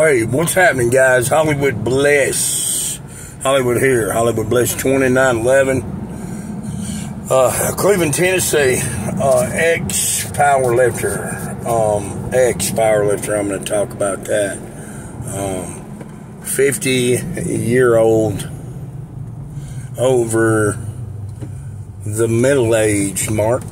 Hey, what's happening, guys? Hollywood Bliss. Hollywood here. Hollywood Bliss 2911. Uh, Cleveland, Tennessee. Uh, ex powerlifter. Um, ex powerlifter. I'm going to talk about that. Um, 50 year old over the middle age mark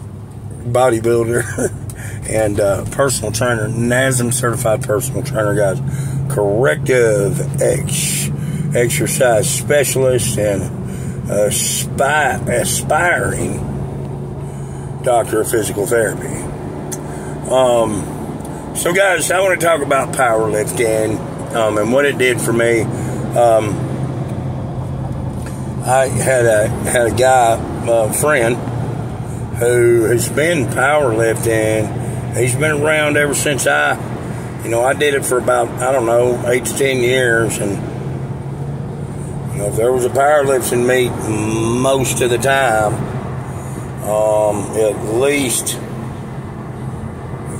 bodybuilder and uh, personal trainer, NASM certified personal trainer, guys corrective ex- exercise specialist and aspi- aspiring doctor of physical therapy. Um, so, guys, I want to talk about powerlifting um, and what it did for me. Um, I had a had a guy, a friend, who has been powerlifting. He's been around ever since I you know, I did it for about, I don't know, eight to ten years. And, you know, if there was a powerlifting meet most of the time, um, at least,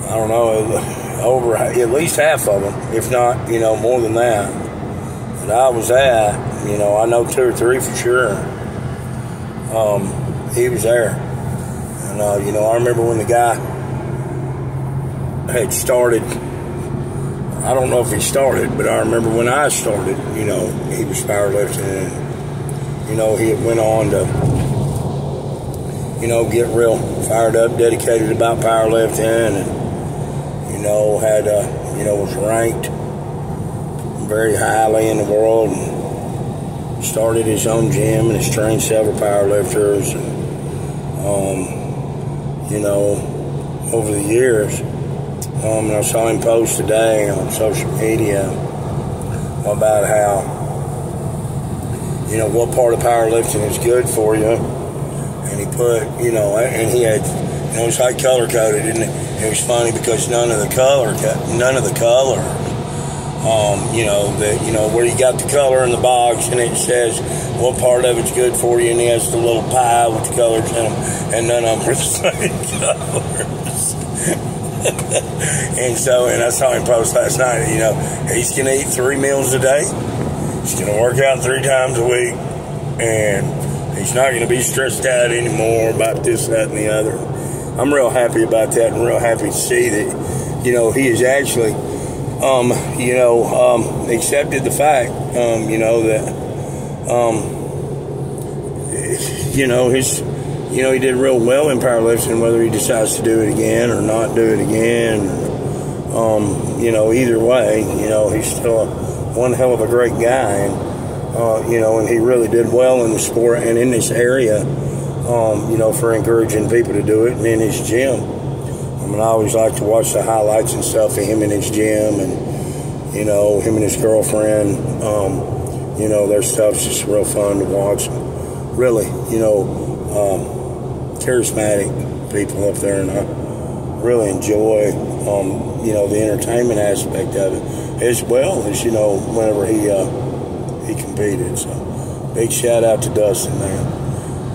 I don't know, over at least half of them, if not, you know, more than that, that I was at, you know, I know two or three for sure. Um, he was there. And, uh, you know, I remember when the guy had started I don't know if he started, but I remember when I started, you know, he was powerlifting and, you know, he went on to, you know, get real fired up, dedicated about powerlifting and, you know, had, uh, you know, was ranked very highly in the world and started his own gym and has trained several powerlifters and, um, you know, over the years um, and I saw him post today on social media about how, you know, what part of powerlifting is good for you. And he put, you know, and he had, you know, it was like color coded, and it? it was funny because none of the color, none of the color, um, you know, that, you know, where you got the color in the box and it says what part of it's good for you, and he has the little pie with the colors in them, and none of them are the same colors. and so, and I saw him post last night, you know, he's going to eat three meals a day. He's going to work out three times a week. And he's not going to be stressed out anymore about this, that, and the other. I'm real happy about that and real happy to see that, you know, he has actually, um, you know, um, accepted the fact, um, you know, that, um, you know, his you know, he did real well in powerlifting, whether he decides to do it again or not do it again. Um, you know, either way, you know, he's still a, one hell of a great guy. And, uh, you know, and he really did well in the sport and in this area, um, you know, for encouraging people to do it and in his gym. I mean, I always like to watch the highlights and stuff of him in his gym and, you know, him and his girlfriend. Um, you know, their stuff's just real fun to watch. Really, you know, um, charismatic people up there, and I really enjoy, um, you know, the entertainment aspect of it as well as you know whenever he uh, he competed. So, big shout out to Dustin, man.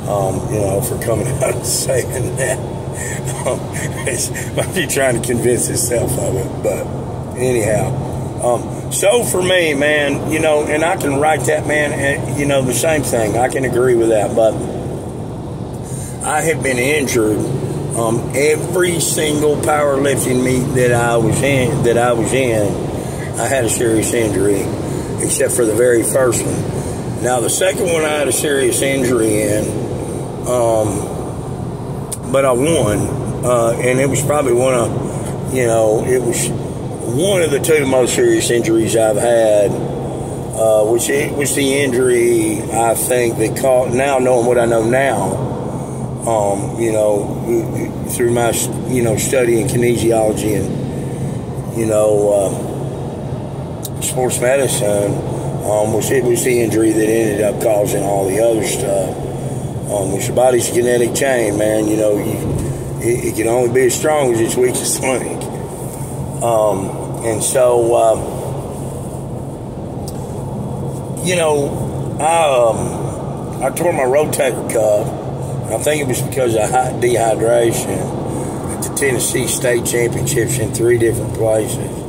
Um, you know, for coming out and saying that. Um, might be trying to convince himself of it, but anyhow. Um, so for me, man, you know, and I can write that, man, and, you know, the same thing. I can agree with that, but I have been injured um, every single powerlifting meet that I was in. That I was in, I had a serious injury, except for the very first one. Now the second one, I had a serious injury in, um, but I won, uh, and it was probably one of, you know, it was one of the two most serious injuries I've had. Uh, which it was the injury I think that caught. Now knowing what I know now, um, you know, through my, you know, studying kinesiology and, you know, uh, sports medicine, um, was, it was the injury that ended up causing all the other stuff. Um, which the body's kinetic chain, man. You know, you, it, it, can only be as strong as its weakest link. Um, and so, uh, you know, I, um, I tore my rotator cuff I think it was because of dehydration at the Tennessee State Championships in three different places.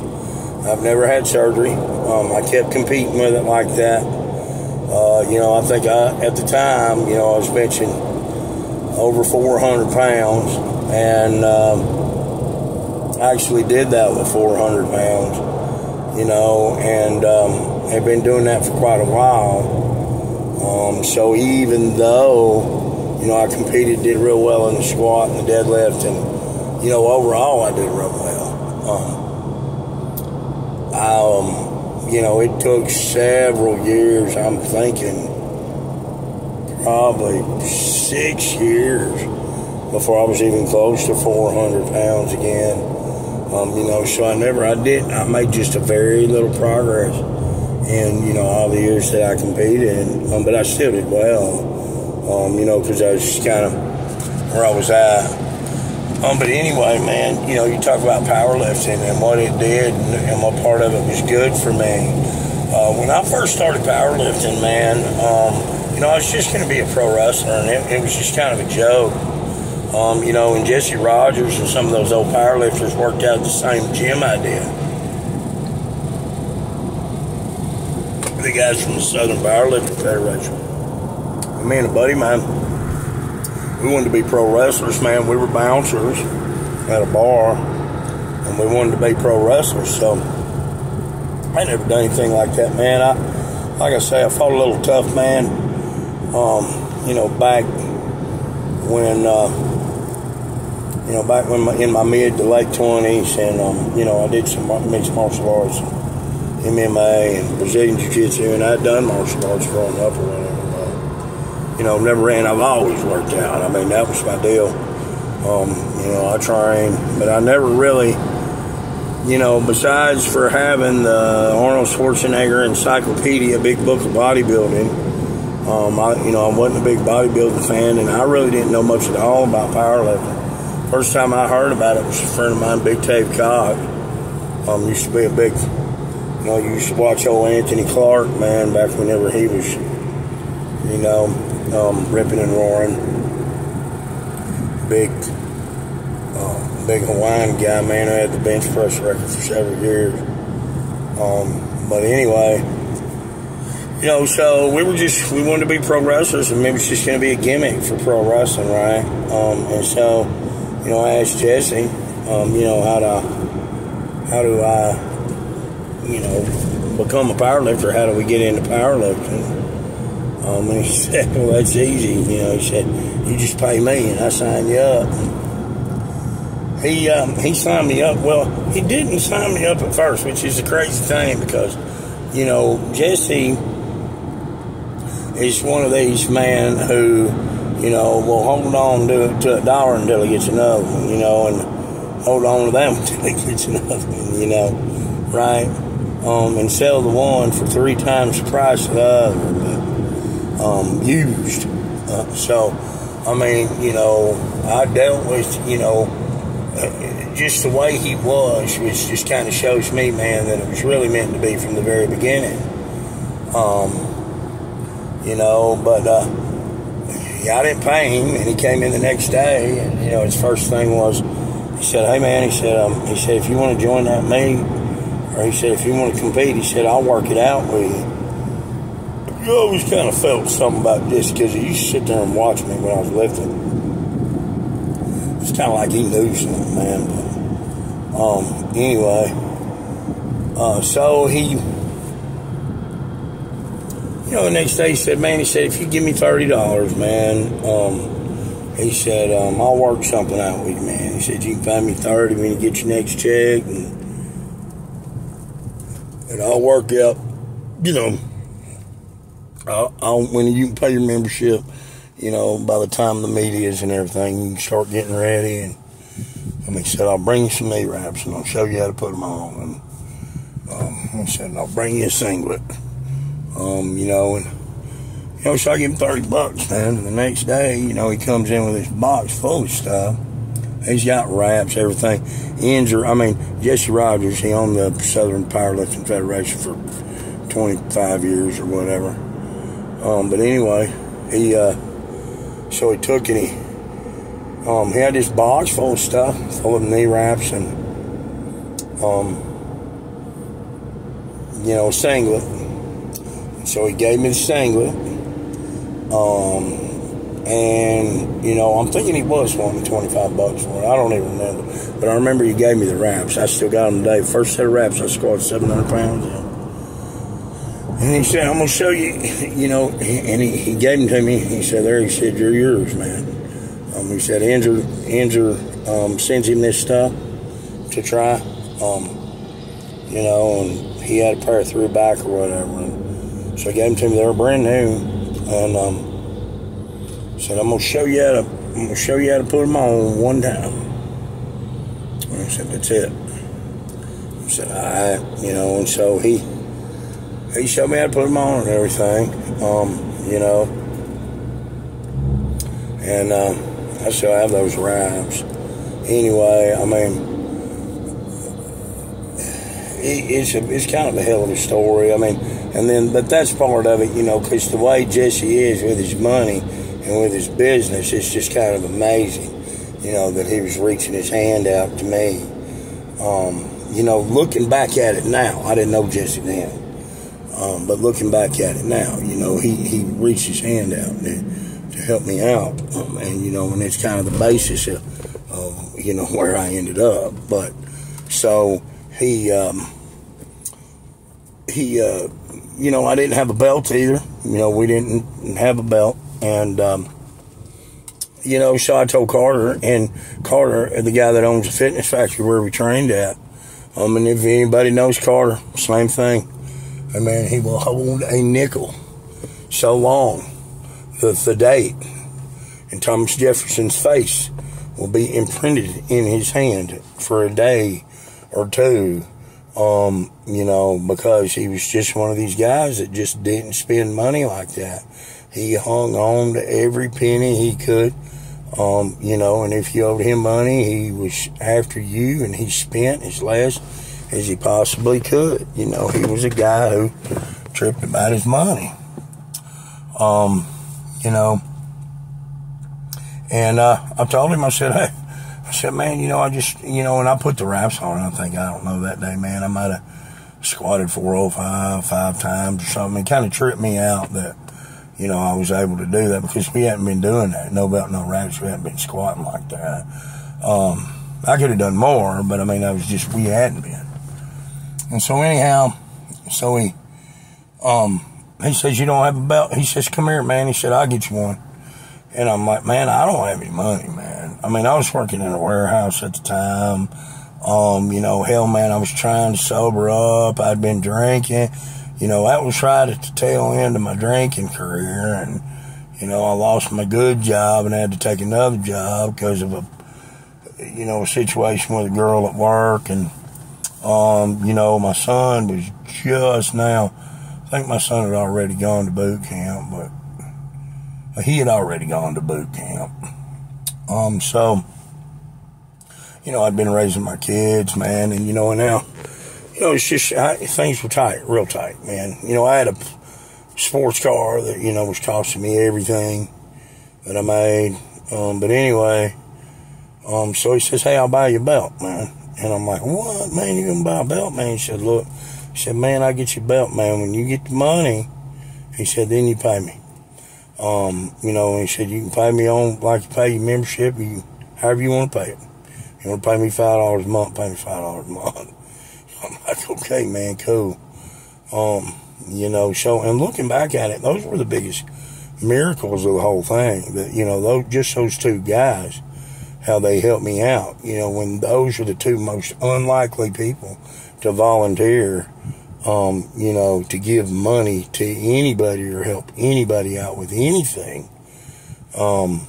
I've never had surgery. Um, I kept competing with it like that. Uh, you know, I think I, at the time, you know, I was benching over 400 pounds, and um, I actually did that with 400 pounds. You know, and um, I've been doing that for quite a while. Um, so even though, you know, I competed, did real well in the squat and the deadlift, and you know, overall I did real well. Um, um, you know, it took several years. I'm thinking probably six years before I was even close to 400 pounds again. Um, you know, so I never, I did, I made just a very little progress in, you know, all the years that I competed, um, but I still did well, um, you know, because I was just kind of where I was at. Um, but anyway, man, you know, you talk about powerlifting and what it did and, what part of it was good for me. Uh, when I first started powerlifting, man, um, you know, I was just going to be a pro wrestler, and it, it was just kind of a joke. Um, you know, and Jesse Rogers and some of those old powerlifters worked out the same gym I did. The guys from the Southern Powerlifting Federation. Me and a buddy of mine, we wanted to be pro wrestlers, man. We were bouncers at a bar, and we wanted to be pro wrestlers. So I never done anything like that, man. I, like I say, I fought a little tough man. Um, you know, back when. Uh, you know, back when my, in my mid to late twenties, and um, you know, I did some mixed martial arts, MMA, and Brazilian Jiu Jitsu, and I'd done martial arts growing up or whatever. You know, never ran. I've always worked out. I mean, that was my deal. Um, you know, I trained, but I never really, you know, besides for having the Arnold Schwarzenegger Encyclopedia, Big Book of Bodybuilding. Um, I, you know, I wasn't a big bodybuilding fan, and I really didn't know much at all about powerlifting. First time I heard about it was a friend of mine, Big Dave Cobb. Um, used to be a big, you know, you used to watch old Anthony Clark, man, back whenever he was, you know, um, ripping and roaring. Big, uh, big Hawaiian guy, man, who had the bench press record for several years. Um, but anyway, you know, so we were just, we wanted to be pro wrestlers, and maybe it's just going to be a gimmick for pro wrestling, right? Um, and so, you know, I asked Jesse, um, you know, how to, how do I, you know, become a powerlifter? How do we get into powerlifting? Um, and he said, well, that's easy. You know, he said, you just pay me and I sign you up. He, um, he signed me up. Well, he didn't sign me up at first, which is a crazy thing because, you know, Jesse is one of these men who, you know, will hold on to, to a dollar until he gets another one, you know, and hold on to them until he gets another one, you know, right? Um, and sell the one for three times the price of the other, um, used. Uh, so, I mean, you know, I dealt with, you know, uh, just the way he was, which just kind of shows me, man, that it was really meant to be from the very beginning. Um, you know, but uh, yeah, I didn't pay him, and he came in the next day, and you know, his first thing was, he said, "Hey man," he said, um, he said, if you want to join that meet, or he said, if you want to compete, he said, I'll work it out with you. You always kind of felt something about this because he used to sit there and watch me when I was lifting. It's kind of like he knew something, man. But um, anyway, uh, so he you know, the next day he said, man, he said, if you give me $30, man, um, he said, um, I'll work something out with you, man. He said, you can find me 30 when you get your next check, and, and I'll work out, you know, When you pay your membership, you know, by the time the meet is and everything, you can start getting ready. And I mean, said, I'll bring you some knee wraps and I'll show you how to put them on. And um, he said, I'll bring you a singlet. Um, you know, and you know, so I give him thirty bucks, man. And the next day, you know, he comes in with this box full of stuff. He's got wraps, everything. Ends are, I mean, Jesse Rogers, he owned the Southern Powerlifting Federation for 25 years or whatever. Um, but anyway, he, uh, so he took and he, um, he had this box full of stuff, full of knee wraps and, um, you know, singlet. So he gave me the singlet. Um, and, you know, I'm thinking he was wanting 25 bucks for it. I don't even remember. But I remember he gave me the wraps. I still got them today. First set of wraps, I scored 700 pounds And he said, I'm going to show you, you know, and he, he gave them to me. He said, there, he said, you're yours, man. Um, he said, Andrew, Andrew um, sends him this stuff to try. Um, you know, and he had a pair through back or whatever. And so I gave them to me. They were brand new. And, um, said, I'm gonna show you how to I'm gonna show you how to put them on one time. And I said, that's it. I said, all right, you know, and so he he showed me how to put them on and everything, um, you know. And uh, I still have those wraps. Anyway, I mean, it, it's a, it's kind of a hell of a story. I mean, and then but that's part of it, you know, because the way Jesse is with his money and with his business, it's just kind of amazing, you know, that he was reaching his hand out to me. Um, you know, looking back at it now, I didn't know Jesse then, um, but looking back at it now, you know, he, he reached his hand out to, to help me out. Um, and, you know, and it's kind of the basis of, of, you know, where I ended up. But so he, um, he, uh, you know, I didn't have a belt either. You know, we didn't have a belt. And, um, you know, so I told Carter, and Carter, the guy that owns the fitness factory where we trained at, um, and if anybody knows Carter, same thing. I mean, he will hold a nickel so long that the date and Thomas Jefferson's face will be imprinted in his hand for a day or two. Um, you know, because he was just one of these guys that just didn't spend money like that. He hung on to every penny he could. Um, you know, and if you owed him money, he was after you and he spent his last as he possibly could. You know, he was a guy who tripped about his money. Um, you know, and uh, I told him, I said, hey, I said, man, you know, I just, you know, and I put the wraps on. I think, I don't know, that day, man, I might have squatted 405 five times or something. It kind of tripped me out that you know, I was able to do that because we hadn't been doing that. No belt, no wraps. We hadn't been squatting like that. Um, I could have done more, but I mean, I was just, we hadn't been. And so anyhow, so he, um, he says, you don't have a belt? He says, come here, man. He said, I'll get you one. And I'm like, man, I don't have any money, man. I mean, I was working in a warehouse at the time. Um, you know, hell, man, I was trying to sober up. I'd been drinking you know, that was right at the tail end of my drinking career. And, you know, I lost my good job and had to take another job because of a, you know, a situation with a girl at work. And, um, you know, my son was just now, I think my son had already gone to boot camp, but he had already gone to boot camp. Um, so, you know, I'd been raising my kids, man, and, you know, and now, you know, it's just I, things were tight, real tight, man. You know, I had a sports car that you know was costing me everything that I made. Um, but anyway, um, so he says, "Hey, I'll buy you a belt, man." And I'm like, "What, man? You gonna buy a belt, man?" He said, "Look," he said, "Man, I'll get you a belt, man. When you get the money," he said, "then you pay me." Um, you know, and he said, "You can pay me on like you pay your membership, you however you want to pay it. You want to pay me five dollars a month, pay me five dollars a month." I'm like, okay, man, cool. Um, you know, so, and looking back at it, those were the biggest miracles of the whole thing. That, you know, those, just those two guys, how they helped me out. You know, when those are the two most unlikely people to volunteer, um, you know, to give money to anybody or help anybody out with anything. Um,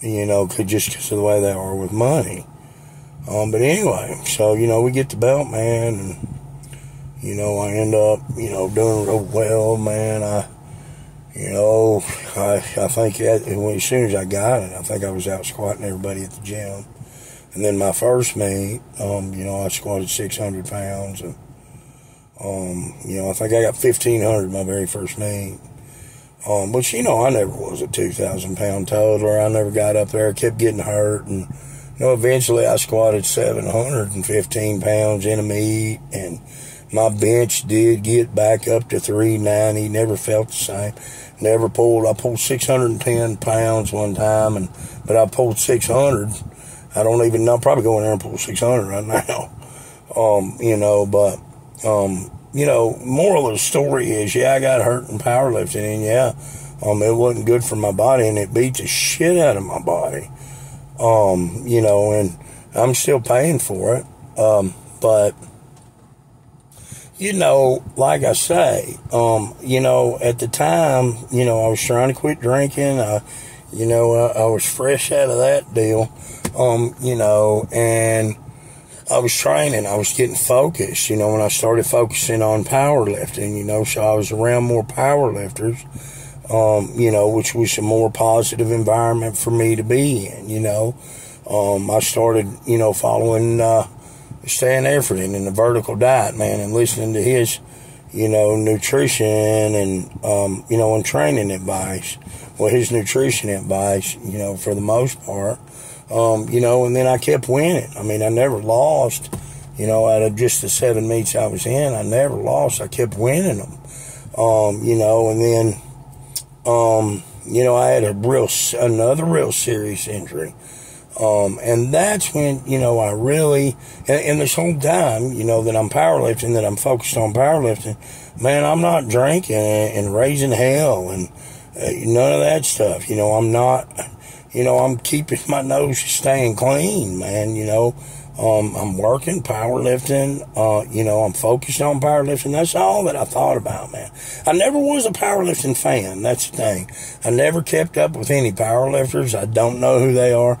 you know, just because of the way they are with money. Um, but anyway, so, you know, we get the belt, man, and, you know, I end up, you know, doing real well, man. I, you know, I, I think that, as soon as I got it, I think I was out squatting everybody at the gym. And then my first meet, um, you know, I squatted 600 pounds. And, um, you know, I think I got 1,500 my very first meet. Um, but, you know, I never was a 2,000 pound totaler. I never got up there. I kept getting hurt. And, you know, eventually I squatted 715 pounds in a meet and My bench did get back up to 390. Never felt the same. Never pulled. I pulled 610 pounds one time, and but I pulled 600. I don't even know. I'll probably go in there and pull 600 right now. Um, you know, but um, you know, moral of the story is, yeah, I got hurt in powerlifting, and yeah, um, it wasn't good for my body, and it beat the shit out of my body. Um, you know, and I'm still paying for it. Um, but you know, like I say, um, you know, at the time, you know, I was trying to quit drinking. I, you know, I, I was fresh out of that deal. Um, you know, and I was training, I was getting focused, you know, when I started focusing on powerlifting, you know, so I was around more powerlifters, um, you know, which was a more positive environment for me to be in, you know. Um, I started, you know, following uh, Stan Efferding and the vertical diet, man, and listening to his, you know, nutrition and, um, you know, and training advice. Well, his nutrition advice, you know, for the most part. Um, you know, and then I kept winning. I mean, I never lost. You know, out of just the seven meets I was in, I never lost. I kept winning them. Um, you know, and then, um, you know, I had a real, another real serious injury. Um, and that's when, you know, I really, and, and, this whole time, you know, that I'm powerlifting, that I'm focused on powerlifting, man, I'm not drinking and, and raising hell and uh, none of that stuff. You know, I'm not, you know, I'm keeping my nose staying clean, man. You know, um, I'm working, powerlifting. Uh, you know, I'm focused on powerlifting. That's all that I thought about, man. I never was a powerlifting fan. That's the thing. I never kept up with any powerlifters. I don't know who they are,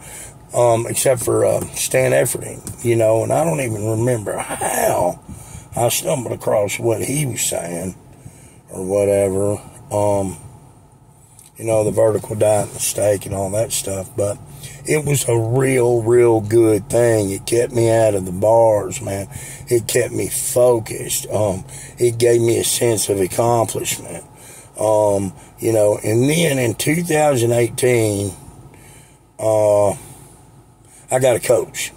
um, except for uh, Stan Efferding. You know, and I don't even remember how I stumbled across what he was saying or whatever. Um, you know, the vertical diet steak and all that stuff. But it was a real, real good thing. It kept me out of the bars, man. It kept me focused. Um, it gave me a sense of accomplishment. Um, you know, and then in 2018, uh, I got a coach.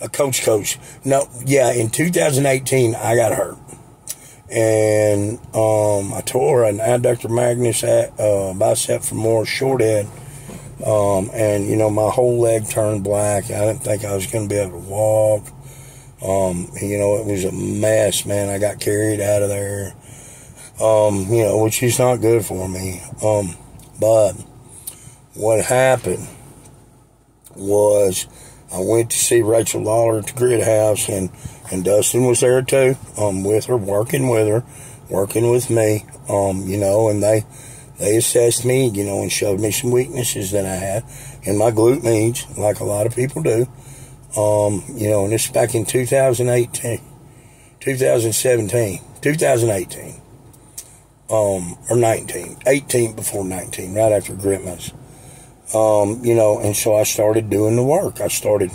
A coach coach. No, yeah, in 2018, I got hurt and um, I tore an adductor magnus at, uh, bicep femoris short head, um, and you know my whole leg turned black. I didn't think I was going to be able to walk. Um, you know, it was a mess, man. I got carried out of there. Um, you know, which is not good for me. Um, but what happened was I went to see Rachel Lawler at the Grit House, and and Dustin was there too, um, with her, working with her, working with me, um, you know, and they, they assessed me, you know, and showed me some weaknesses that I had in my glute meds, like a lot of people do. Um, you know, and this back in 2018, 2017, 2018, um, or 19, 18 before 19, right after Gritmas. Um, you know, and so I started doing the work. I started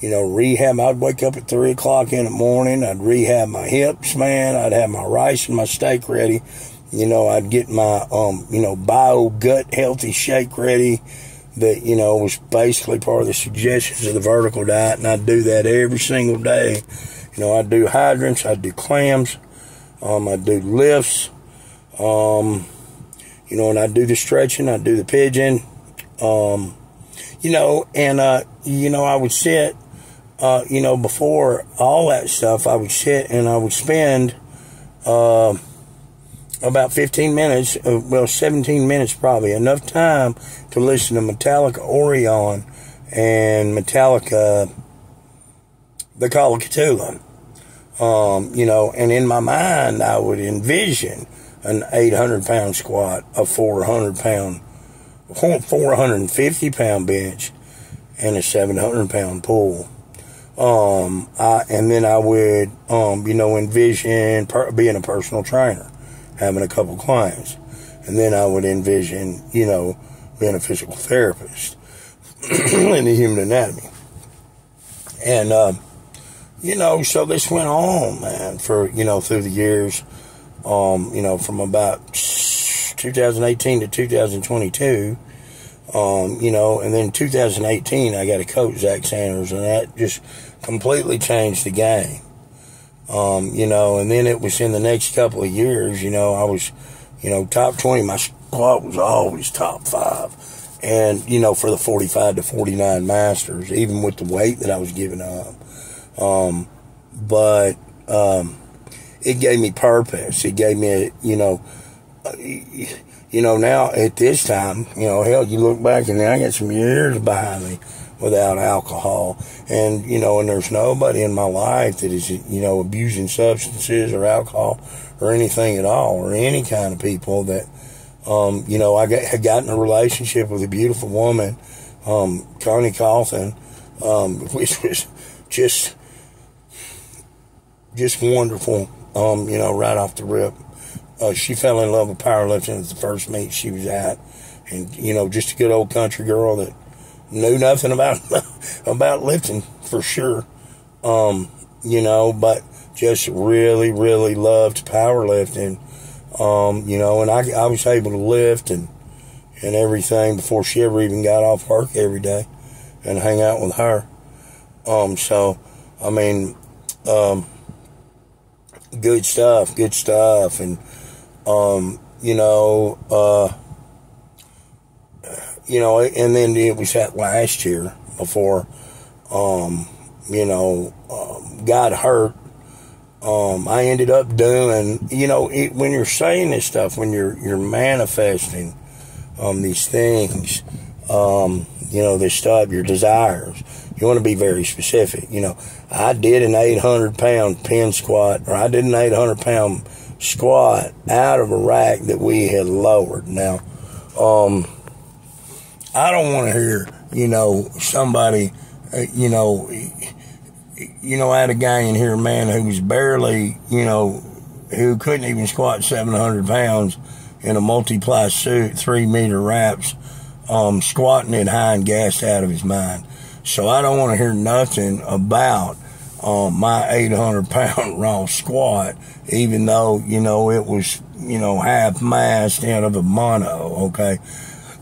you know, rehab. I'd wake up at three o'clock in the morning. I'd rehab my hips, man. I'd have my rice and my steak ready. You know, I'd get my, um, you know, bio gut healthy shake ready that, you know, was basically part of the suggestions of the vertical diet. And I'd do that every single day. You know, I'd do hydrants, I'd do clams, um, I'd do lifts, um, you know, and I'd do the stretching, I'd do the pigeon, um, you know, and, uh, you know, I would sit uh, you know, before all that stuff, I would sit and I would spend uh, about 15 minutes, uh, well, 17 minutes probably, enough time to listen to Metallica Orion and Metallica The Call of Ktulu. Um, you know, and in my mind, I would envision an 800 pound squat, a 400 pound, 450 pound bench, and a 700 pound pull. Um, I, and then I would, um, you know, envision being a personal trainer, having a couple clients. And then I would envision, you know, being a physical therapist in the human anatomy. And, um, you know, so this went on, man, for, you know, through the years, um, you know, from about 2018 to 2022. Um, you know, and then 2018, I got a coach, Zach Sanders, and that just completely changed the game. Um, you know, and then it was in the next couple of years, you know, I was, you know, top 20. My squat was always top five. And, you know, for the 45 to 49 masters, even with the weight that I was giving up. Um, but, um, it gave me purpose. It gave me, a, you know, you know, now at this time, you know, hell, you look back and I got some years behind me without alcohol. And, you know, and there's nobody in my life that is, you know, abusing substances or alcohol or anything at all or any kind of people that, um, you know, I got, had gotten a relationship with a beautiful woman, um, Connie Cauthen, um, which was just, just wonderful, um, you know, right off the rip. Uh, she fell in love with powerlifting at the first meet she was at. And, you know, just a good old country girl that knew nothing about about lifting for sure. Um, you know, but just really, really loved powerlifting. Um, you know, and I, I was able to lift and and everything before she ever even got off work every day and hang out with her. Um, so I mean, um, good stuff, good stuff, and um, you know, uh, you know, and then it was that last year before, um, you know, um, got hurt. Um, I ended up doing, you know, it, when you're saying this stuff, when you're you're manifesting um, these things, um, you know, this stuff, your desires, you want to be very specific. You know, I did an 800 pound pin squat, or I did an 800 pound squat out of a rack that we had lowered. Now, um, I don't want to hear, you know, somebody, uh, you know, you know, I had a guy in here, man, who was barely, you know, who couldn't even squat 700 pounds in a multiply suit, three meter wraps, um, squatting it high and gassed out of his mind. So I don't want to hear nothing about um, my 800 pound raw squat, even though, you know, it was, you know, half mast out of a mono, okay?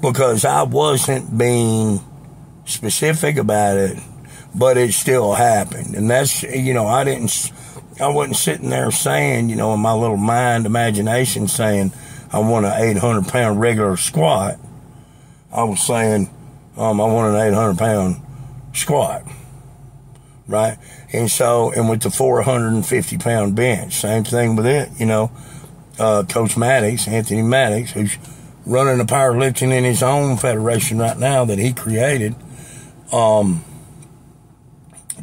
because I wasn't being specific about it, but it still happened. And that's, you know, I didn't, I wasn't sitting there saying, you know, in my little mind imagination saying, I want an 800 pound regular squat. I was saying, um, I want an 800 pound squat. Right. And so, and with the 450 pound bench, same thing with it, you know, uh, Coach Maddox, Anthony Maddox, who's, running the powerlifting in his own federation right now that he created. Um,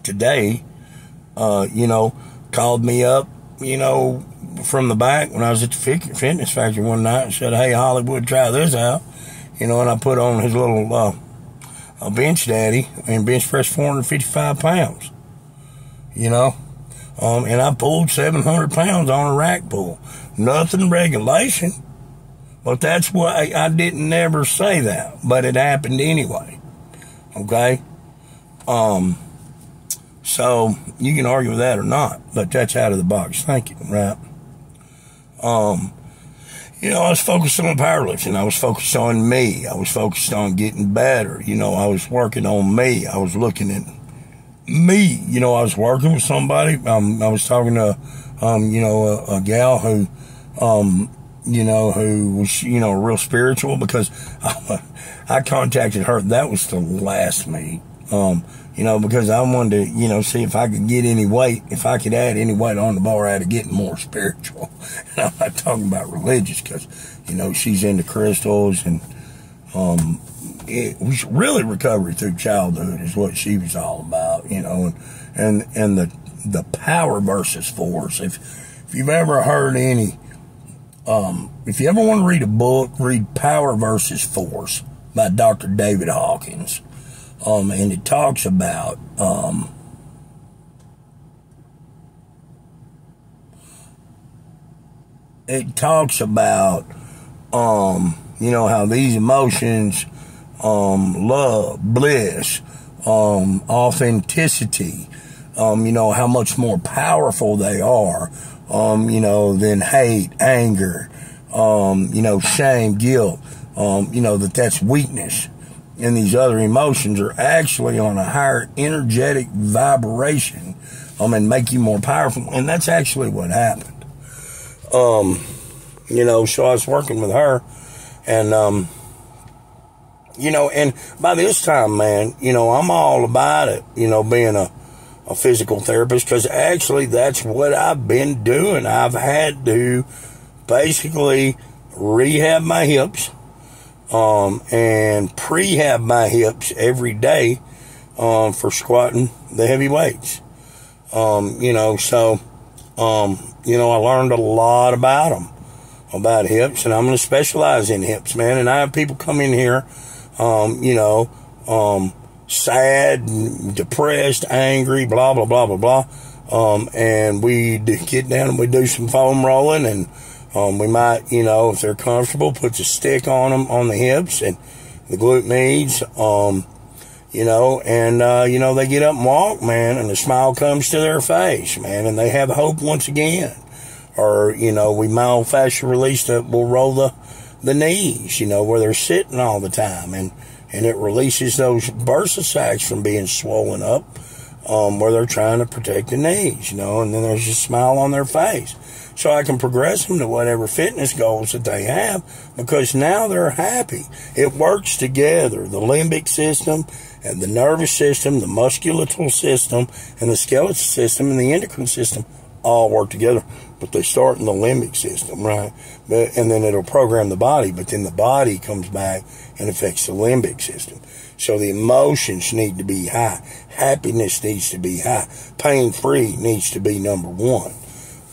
today, uh, you know, called me up, you know, from the back when I was at the fitness factory one night and said, Hey, Hollywood, try this out. You know, and I put on his little, uh, a bench daddy and bench press 455 pounds, you know, um, and I pulled 700 pounds on a rack pull. Nothing regulation but that's why I didn't never say that, but it happened anyway. Okay? Um, so you can argue with that or not, but that's out of the box thinking, right? Um, you know, I was focused on powerlifting. I was focused on me. I was focused on getting better. You know, I was working on me. I was looking at me. You know, I was working with somebody. Um, I was talking to, um, you know, a, a gal who, um, you know, who was, you know, real spiritual because I, I contacted her. That was the last meet. Um, you know, because I wanted to, you know, see if I could get any weight, if I could add any weight on the bar out of getting more spiritual. And I'm not talking about religious because, you know, she's into crystals and, um, it was really recovery through childhood is what she was all about, you know, and, and, and the, the power versus force. If, if you've ever heard any, um, if you ever want to read a book, read Power versus Force by Dr. David Hawkins. Um, and it talks about um, it talks about um, you know how these emotions um, love bliss um, authenticity um, you know how much more powerful they are um, you know, than hate, anger, um, you know, shame, guilt, um, you know, that that's weakness. And these other emotions are actually on a higher energetic vibration um, and make you more powerful. And that's actually what happened. Um, you know, so I was working with her, and um, you know, and by this time, man, you know, I'm all about it. You know, being a a physical therapist because actually that's what I've been doing. I've had to basically rehab my hips um, and prehab my hips every day um, for squatting the heavy weights. Um, you know, so um, you know I learned a lot about them, about hips, and I'm going to specialize in hips, man. And I have people come in here, um, you know um, sad, depressed, angry, blah, blah, blah, blah, blah. Um, and we get down and we do some foam rolling and, um, we might, you know, if they're comfortable, put the stick on them on the hips and the glute medius, um, you know, and, uh, you know, they get up and walk, man, and the smile comes to their face, man, and they have hope once again. Or, you know, we myofascial release that will roll the, the knees, you know, where they're sitting all the time. And, and it releases those bursa sacs from being swollen up um, where they're trying to protect the knees, you know, and then there's a smile on their face. So I can progress them to whatever fitness goals that they have because now they're happy. It works together. The limbic system and the nervous system, the musculoskeletal system, and the skeletal system and the endocrine system all work together but they start in the limbic system, right? But, and then it'll program the body, but then the body comes back and affects the limbic system. So the emotions need to be high. Happiness needs to be high. Pain free needs to be number one.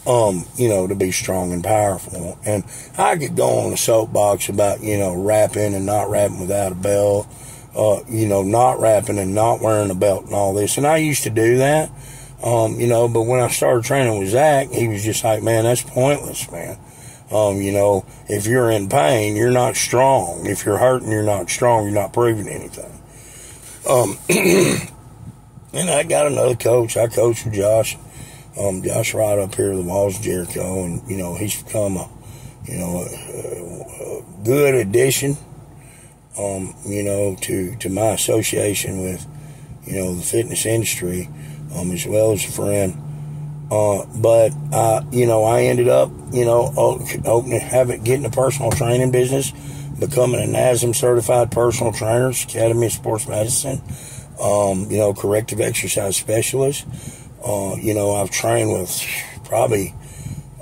Um, you know, to be strong and powerful. And I could go on a soapbox about, you know, wrapping and not wrapping without a belt, uh, you know, not wrapping and not wearing a belt and all this. And I used to do that. Um, you know, but when I started training with Zach, he was just like, man, that's pointless, man. Um, you know, if you're in pain, you're not strong. If you're hurting, you're not strong. You're not proving anything. Um, and I got another coach. I coach with Josh. Um, Josh right up here, the walls of Jericho, and you know he's become a, you know, a, a good addition. Um, you know, to to my association with, you know, the fitness industry um, as well as a friend. Uh, but uh, you know, I ended up, you know, opening, having, getting a personal training business, becoming a NASM certified personal trainer, Academy of Sports Medicine, um, you know, corrective exercise specialist. Uh, you know, I've trained with probably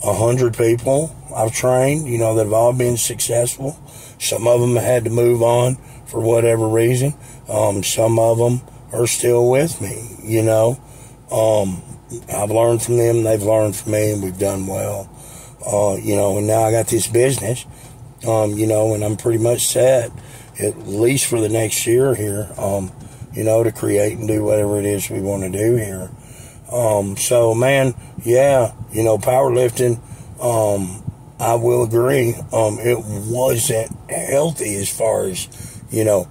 a hundred people. I've trained, you know, that have all been successful. Some of them had to move on for whatever reason. Um, some of them are still with me, you know. Um, I've learned from them, they've learned from me, and we've done well. Uh, you know, and now I got this business, um, you know, and I'm pretty much set, at least for the next year here, um, you know, to create and do whatever it is we want to do here. Um, so, man, yeah, you know, powerlifting, um, I will agree, um, it wasn't healthy as far as, you know,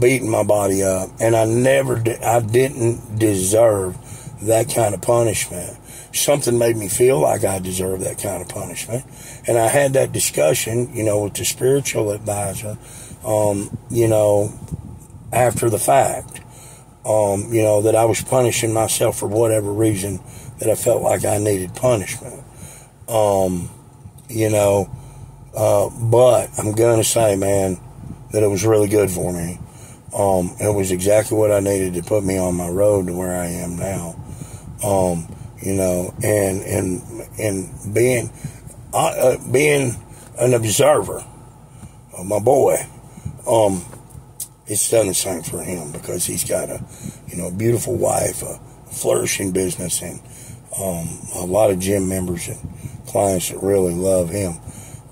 beating my body up, and I never, I didn't deserve that kind of punishment. Something made me feel like I deserved that kind of punishment, and I had that discussion, you know, with the spiritual advisor, um, you know, after the fact, um, you know, that I was punishing myself for whatever reason that I felt like I needed punishment. Um, you know, uh, but I'm going to say, man, that it was really good for me. Um, it was exactly what I needed to put me on my road to where I am now. Um, you know, and and and being uh, being an observer, uh, my boy, um, it's done the same for him because he's got a you know beautiful wife, a flourishing business, and um, a lot of gym members and clients that really love him.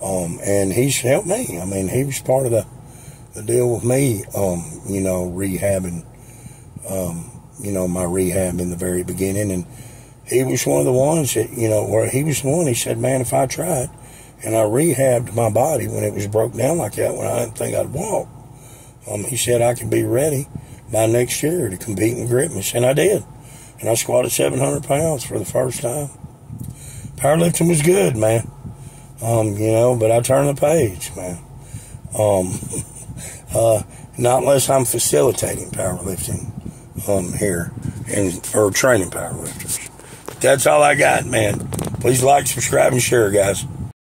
Um, and he's helped me. I mean, he was part of the the deal with me, um, you know, rehabbing, um, you know, my rehab in the very beginning. And he was one of the ones that, you know, where he was the one, he said, man, if I tried and I rehabbed my body when it was broke down like that, when I didn't think I'd walk, um, he said, I can be ready by next year to compete in Gritmas. And I did. And I squatted 700 pounds for the first time. Powerlifting was good, man. Um, you know, but I turned the page, man. Um, Uh, not unless I'm facilitating powerlifting um, here and or training powerlifters. that's all I got, man. Please like, subscribe, and share, guys.